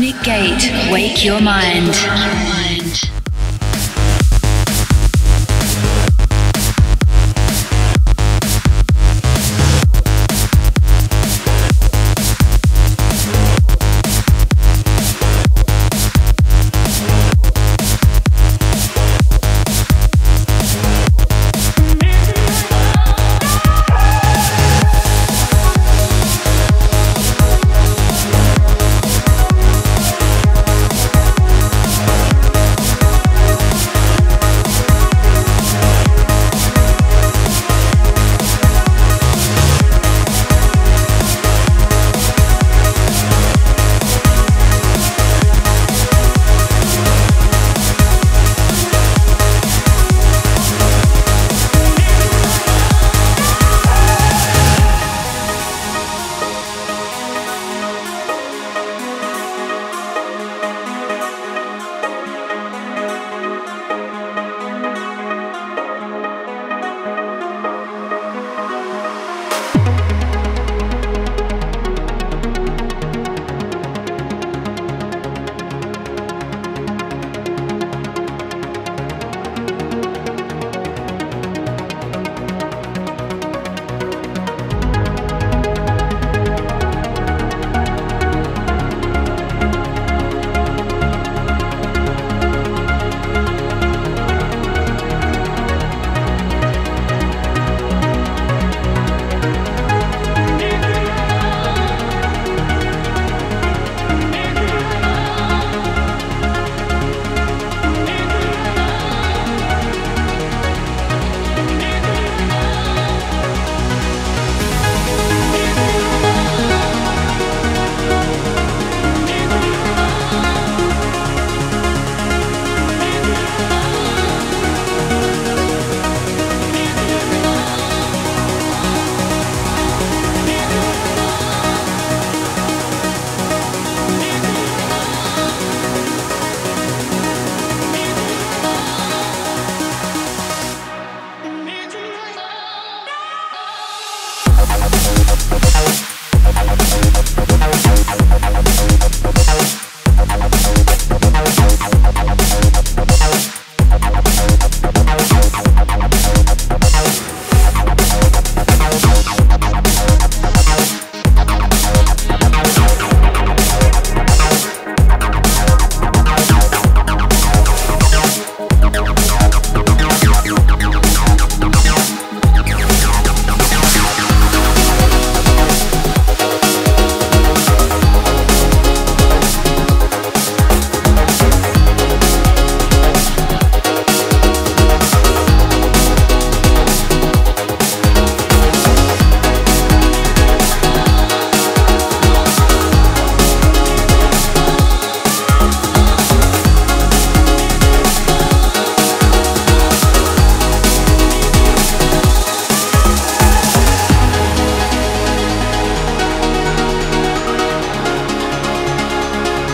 Cosmic Gate, wake your mind.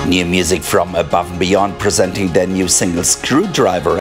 New music from Above and Beyond presenting their new single Screwdriver